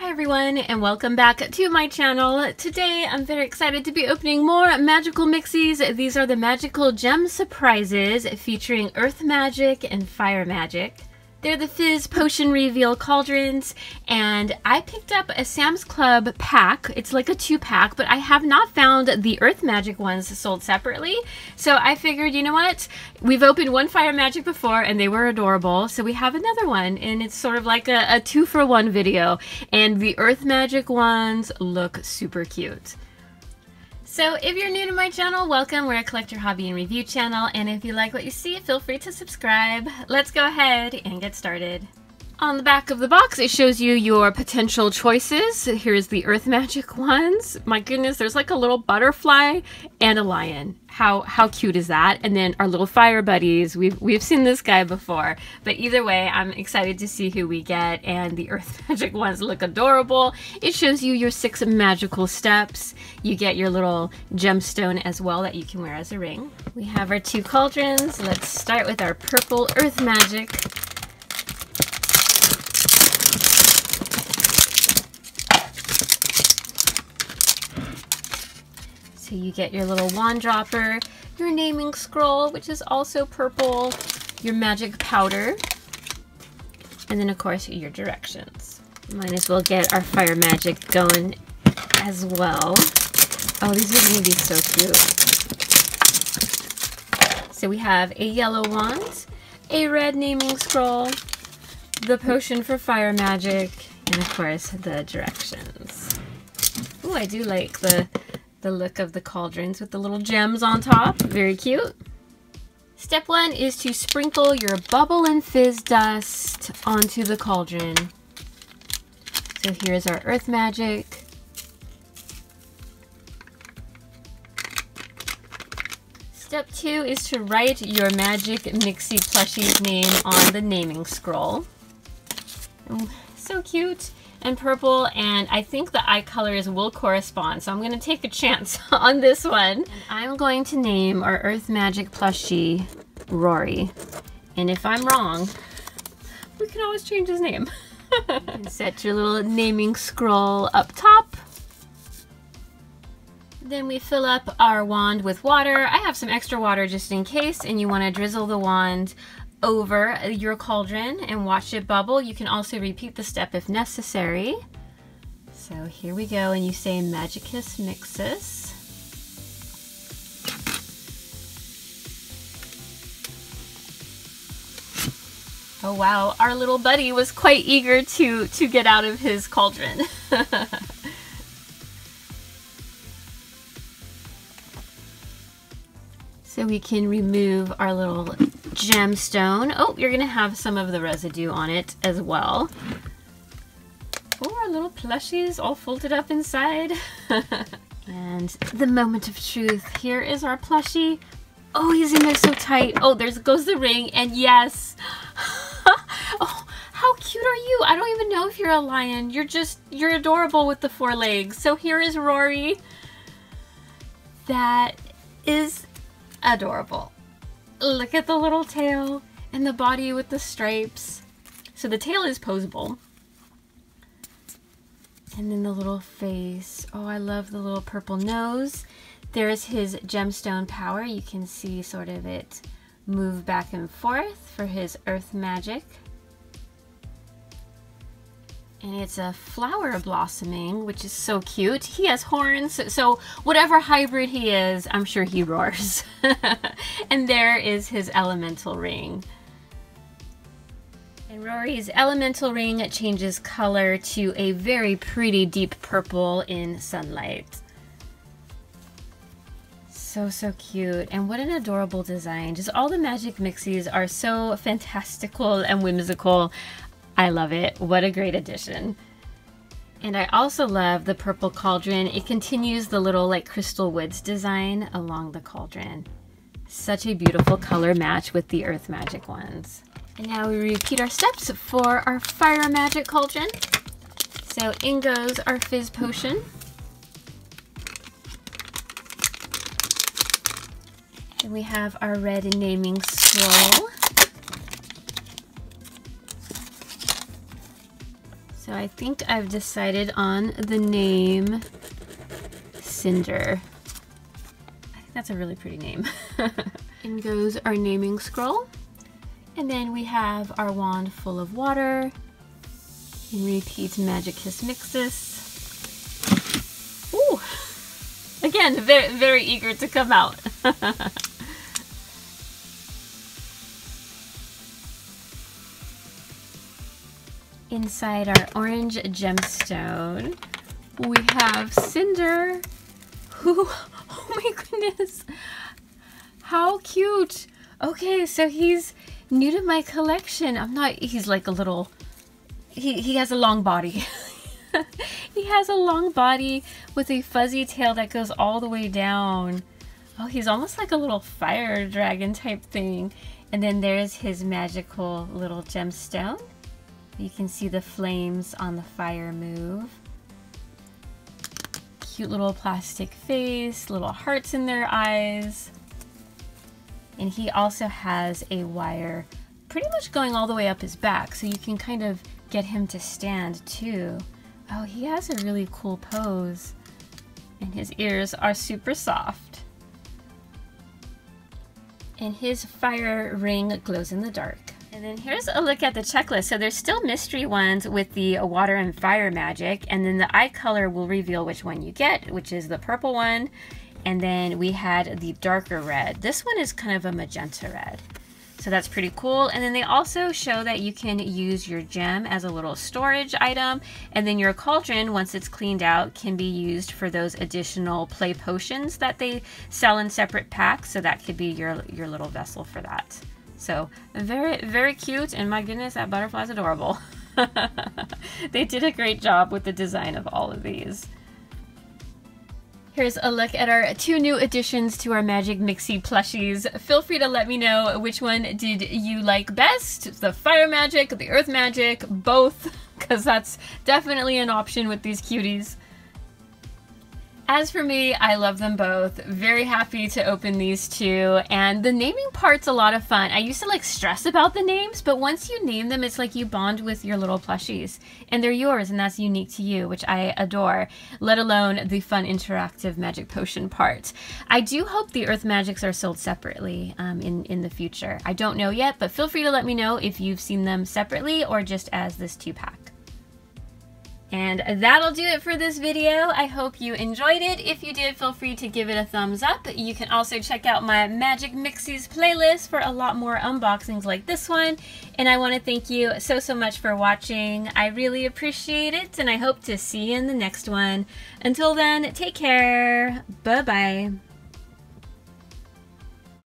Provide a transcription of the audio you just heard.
Hi everyone and welcome back to my channel. Today I'm very excited to be opening more magical mixies. These are the magical gem surprises featuring earth magic and fire magic. They're the Fizz Potion Reveal Cauldrons, and I picked up a Sam's Club pack. It's like a two pack, but I have not found the Earth Magic ones sold separately. So I figured, you know what? We've opened one Fire Magic before, and they were adorable, so we have another one, and it's sort of like a, a two for one video. And the Earth Magic ones look super cute. So if you're new to my channel, welcome. We're a collector hobby and review channel, and if you like what you see, feel free to subscribe. Let's go ahead and get started. On the back of the box, it shows you your potential choices. Here's the Earth Magic ones. My goodness, there's like a little butterfly and a lion. How how cute is that? And then our little fire buddies. We've we've seen this guy before, but either way, I'm excited to see who we get. And the Earth Magic ones look adorable. It shows you your six magical steps. You get your little gemstone as well that you can wear as a ring. We have our two cauldrons. Let's start with our purple Earth Magic So you get your little wand dropper, your naming scroll, which is also purple, your magic powder, and then of course your directions. Might as well get our fire magic going as well. Oh, these are gonna be so cute. So we have a yellow wand, a red naming scroll, the potion for fire magic, and of course the directions. Oh, I do like the the look of the cauldrons with the little gems on top. Very cute. Step one is to sprinkle your bubble and fizz dust onto the cauldron. So here's our earth magic. Step two is to write your magic mixie plushie's name on the naming scroll. So cute and purple and I think the eye colors will correspond so I'm going to take a chance on this one. I'm going to name our Earth Magic plushie Rory and if I'm wrong we can always change his name. set your little naming scroll up top. Then we fill up our wand with water. I have some extra water just in case and you want to drizzle the wand over your cauldron and watch it bubble. You can also repeat the step if necessary. So here we go, and you say Magicus Mixus. Oh wow, our little buddy was quite eager to, to get out of his cauldron. so we can remove our little gemstone. Oh, you're to have some of the residue on it as well. Oh, our little plushies all folded up inside. and the moment of truth. Here is our plushie. Oh, he's in there so tight. Oh, there goes the ring. And yes. oh, how cute are you? I don't even know if you're a lion. You're just, you're adorable with the four legs. So here is Rory. That is adorable. Look at the little tail and the body with the stripes. So the tail is posable. And then the little face. Oh, I love the little purple nose. There's his gemstone power. You can see sort of it move back and forth for his earth magic and it's a flower blossoming, which is so cute. He has horns, so whatever hybrid he is, I'm sure he roars. and there is his elemental ring. And Rory's elemental ring changes color to a very pretty deep purple in sunlight. So, so cute. And what an adorable design. Just all the Magic Mixies are so fantastical and whimsical. I love it. What a great addition. And I also love the purple cauldron. It continues the little like crystal woods design along the cauldron. Such a beautiful color match with the earth magic ones. And now we repeat our steps for our fire magic cauldron. So in goes our fizz potion. And we have our red naming scroll. So I think I've decided on the name Cinder. I think that's a really pretty name. in goes our naming scroll. And then we have our wand full of water. Repeat Magicus Mixus. Ooh! Again, very, very eager to come out. Inside our orange gemstone, we have Cinder. Ooh, oh my goodness. How cute. Okay, so he's new to my collection. I'm not, he's like a little, he, he has a long body. he has a long body with a fuzzy tail that goes all the way down. Oh, he's almost like a little fire dragon type thing. And then there's his magical little gemstone. You can see the flames on the fire move. Cute little plastic face, little hearts in their eyes. And he also has a wire pretty much going all the way up his back, so you can kind of get him to stand too. Oh, he has a really cool pose. And his ears are super soft. And his fire ring glows in the dark. And then here's a look at the checklist. So there's still mystery ones with the water and fire magic. And then the eye color will reveal which one you get, which is the purple one. And then we had the darker red. This one is kind of a magenta red. So that's pretty cool. And then they also show that you can use your gem as a little storage item. And then your cauldron, once it's cleaned out, can be used for those additional play potions that they sell in separate packs. So that could be your, your little vessel for that. So very, very cute. And my goodness, that butterfly's adorable. they did a great job with the design of all of these. Here's a look at our two new additions to our Magic Mixie plushies. Feel free to let me know which one did you like best, the fire magic, the earth magic, both, because that's definitely an option with these cuties. As for me, I love them both. Very happy to open these two. And the naming part's a lot of fun. I used to like stress about the names, but once you name them, it's like you bond with your little plushies. And they're yours, and that's unique to you, which I adore, let alone the fun interactive magic potion part. I do hope the Earth Magics are sold separately um, in, in the future. I don't know yet, but feel free to let me know if you've seen them separately or just as this two-pack. And that'll do it for this video. I hope you enjoyed it. If you did, feel free to give it a thumbs up. You can also check out my Magic Mixies playlist for a lot more unboxings like this one. And I want to thank you so, so much for watching. I really appreciate it, and I hope to see you in the next one. Until then, take care. Bye-bye.